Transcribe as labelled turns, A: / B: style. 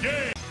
A: game.